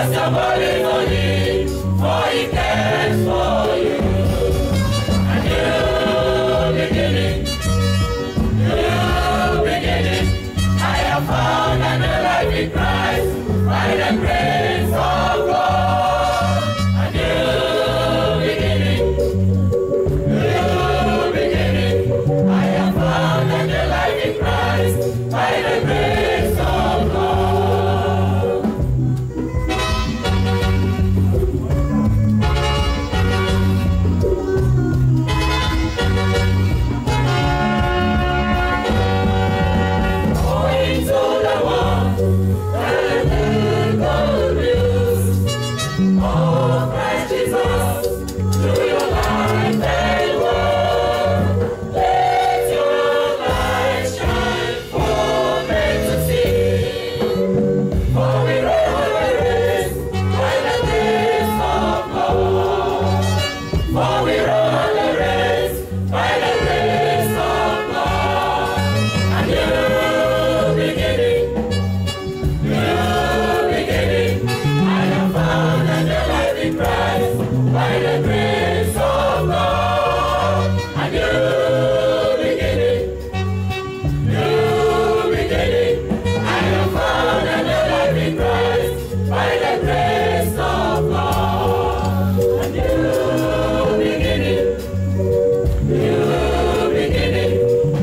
New beginning, new beginning. I have found another life in Christ, right and grace. by the grace of God, a new beginning, new beginning. I found a new life in Christ by the grace of God, a new beginning, new beginning.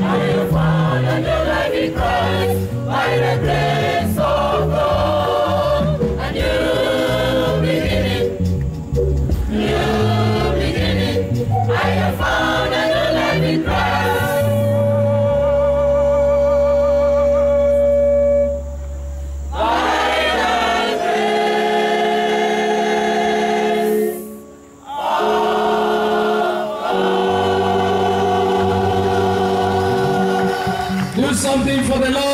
I found a new life in Christ. de